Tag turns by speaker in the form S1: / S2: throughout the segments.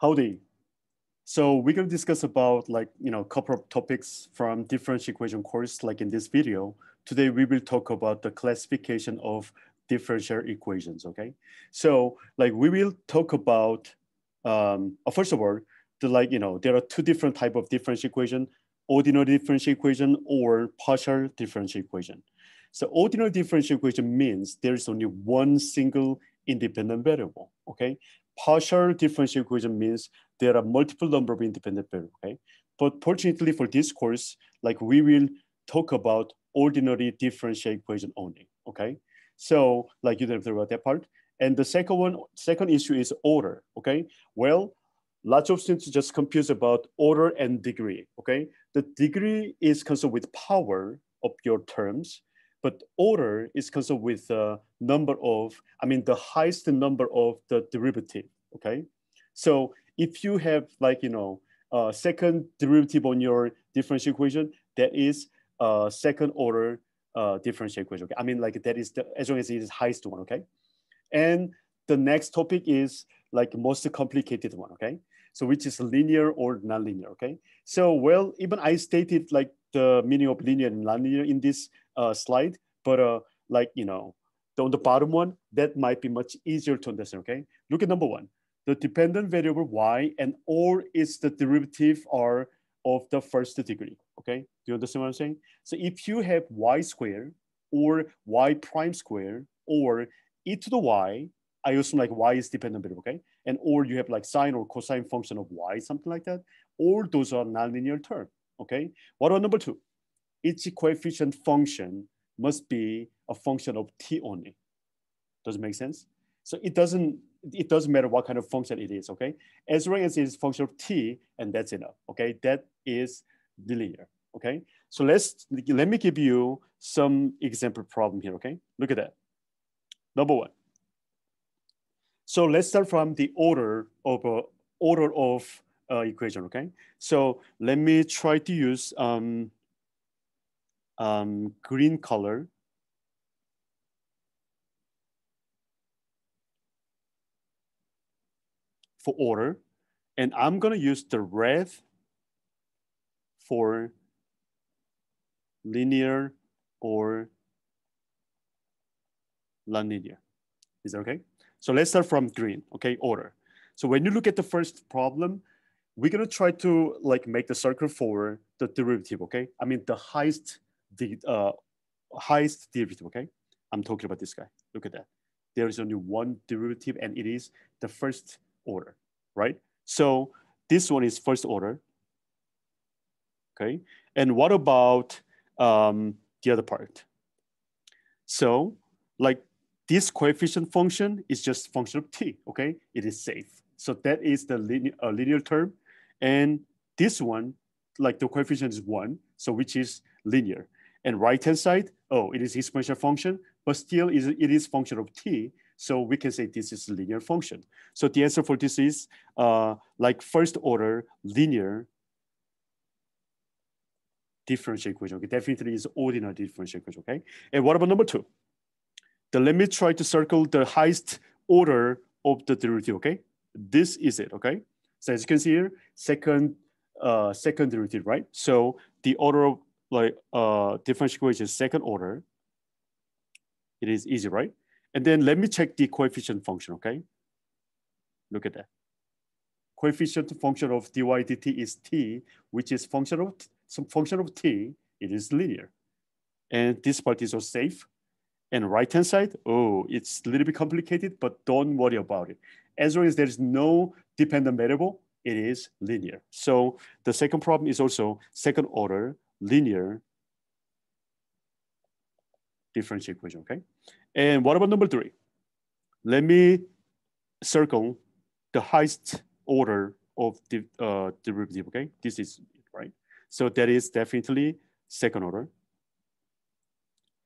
S1: Howdy. So we're gonna discuss about like, you know, a couple of topics from differential equation course, like in this video. Today, we will talk about the classification of differential equations, okay? So like we will talk about, um, uh, first of all, the like, you know, there are two different type of differential equation, ordinary differential equation or partial differential equation. So ordinary differential equation means there is only one single independent variable, okay? Partial differential equation means there are multiple number of independent variables, okay? But fortunately for this course, like we will talk about ordinary differential equation only, okay? So like you don't have to worry about that part. And the second one, second issue is order, okay? Well, lots of students just confused about order and degree, okay? The degree is concerned with power of your terms, but order is concerned with the number of, I mean, the highest number of the derivative, okay? So if you have like, you know, a second derivative on your differential equation, that is a second order uh, differential equation, okay? I mean, like that is the, as long as it is highest one, okay? And the next topic is like most complicated one, okay? So which is linear or nonlinear, okay? So, well, even I stated like the meaning of linear and nonlinear in this uh, slide, but uh, like, you know, the, on the bottom one, that might be much easier to understand, okay? Look at number one. The dependent variable y and all its the derivative are of the first degree, okay? Do you understand what I'm saying? So if you have y squared or y prime squared or e to the y, I assume like y is dependent variable, okay? And or you have like sine or cosine function of y, something like that. All those are nonlinear term, okay? What about number two? Each coefficient function must be a function of t only. Does it make sense? So it doesn't it doesn't matter what kind of function it is, okay? As long as it is function of t, and that's enough, okay? That is linear, okay? So let's let me give you some example problem here, okay? Look at that. Number one. So let's start from the order of uh, order of uh, equation, okay? So let me try to use um, um, green color. for order. And I'm gonna use the red for linear or nonlinear. Is that okay? So let's start from green, okay, order. So when you look at the first problem, we're gonna try to like make the circle for the derivative, okay? I mean the highest the uh, highest derivative, okay? I'm talking about this guy. Look at that. There is only one derivative and it is the first order, right? So this one is first order, okay? And what about um, the other part? So like this coefficient function is just function of t, okay? It is safe. So that is the linear, uh, linear term. And this one, like the coefficient is one, so which is linear. And right-hand side, oh, it is exponential function, but still is, it is function of t. So we can say this is linear function. So the answer for this is uh, like first order linear differential equation. Okay, definitely is ordinary differential equation. Okay, and what about number two? The, let me try to circle the highest order of the derivative. Okay, this is it. Okay, so as you can see here, second uh, second derivative, right? So the order of like uh, differential equation second order. It is easy, right? And then let me check the coefficient function, okay? Look at that. Coefficient function of dy dt is t, which is function of some function of t, it is linear. And this part is so safe. And right-hand side, oh, it's a little bit complicated, but don't worry about it. As long as there is no dependent variable, it is linear. So the second problem is also second order linear differential equation, okay? And what about number three? Let me circle the highest order of the uh, derivative, okay? This is right. So that is definitely second order.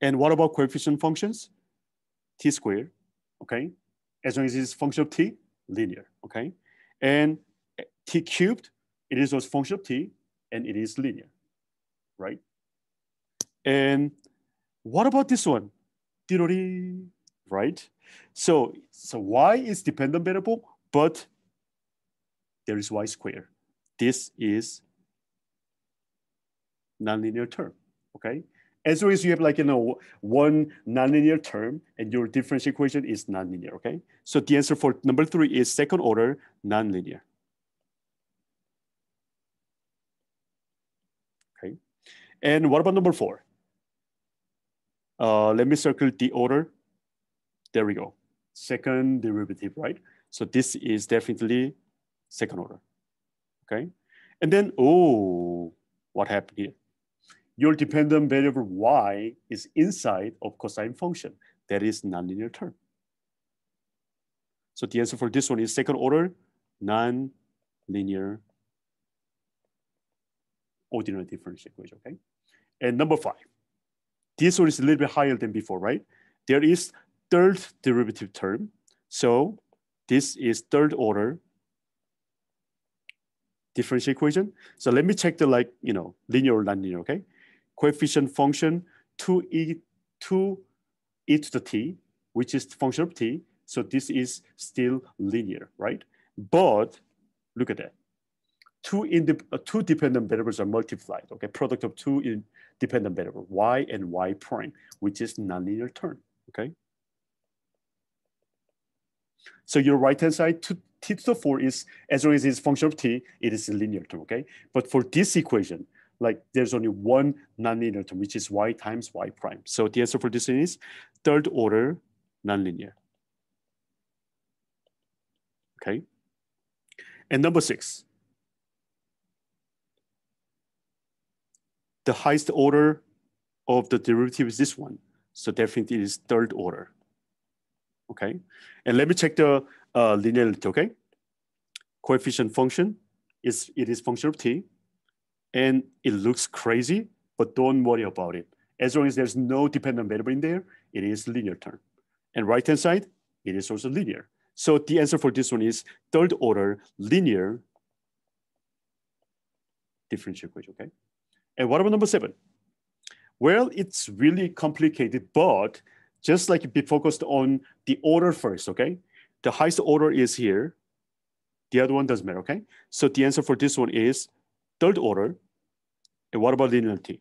S1: And what about coefficient functions? T squared, okay? As long as it's function of T, linear, okay? And T cubed, it is also function of T and it is linear right? And what about this one? Right? So, so y is dependent variable, but there is y squared. This is nonlinear term, okay? As long as you have like, you know, one nonlinear term and your differential equation is nonlinear, okay? So the answer for number three is second order nonlinear. Okay, and what about number four? Uh, let me circle the order. There we go. Second derivative, right? So this is definitely second order, okay? And then, oh, what happened here? your dependent variable y is inside of cosine function. That is nonlinear term. So the answer for this one is second order non-linear ordinary differential equation, okay? And number five, this one is a little bit higher than before, right? There is third derivative term. So this is third order differential equation. So let me check the like, you know, linear or non-linear, okay? coefficient function 2e, 2 e to the t, which is the function of t. So this is still linear, right? But look at that. Two, inde uh, two dependent variables are multiplied, okay? Product of two independent variables, y and y prime, which is nonlinear term, okay? So your right-hand side, two, t to the 4 is, as long as it's function of t, it is a linear term, okay? But for this equation, like there's only one nonlinear term, which is y times y prime. So the answer for this is third order nonlinear. Okay. And number six, the highest order of the derivative is this one. So definitely it is third order. Okay. And let me check the uh, linearity, okay? Coefficient function is, it is function of t and it looks crazy, but don't worry about it. As long as there's no dependent variable in there, it is linear term. And right-hand side, it is also linear. So the answer for this one is third order linear differential equation, okay? And what about number seven? Well, it's really complicated, but just like be focused on the order first, okay? The highest order is here. The other one doesn't matter, okay? So the answer for this one is third order and what about linearity?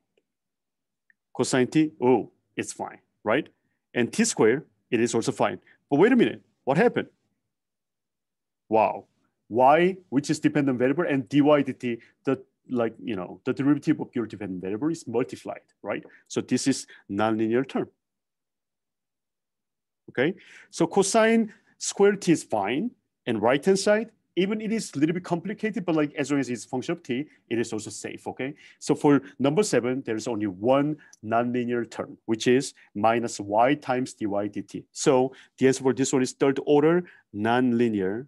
S1: Cosine t, oh, it's fine, right? And t squared, it is also fine. But wait a minute, what happened? Wow, y, which is dependent variable, and dy dt, the like, you know, the derivative of your dependent variable is multiplied, right? So this is nonlinear term. Okay, so cosine squared t is fine, and right-hand side, even it is a little bit complicated, but like as long as it's function of t, it is also safe, okay? So for number seven, there's only one nonlinear term, which is minus y times dy dt. So the answer for this one is third order nonlinear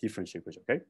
S1: differential equation, okay?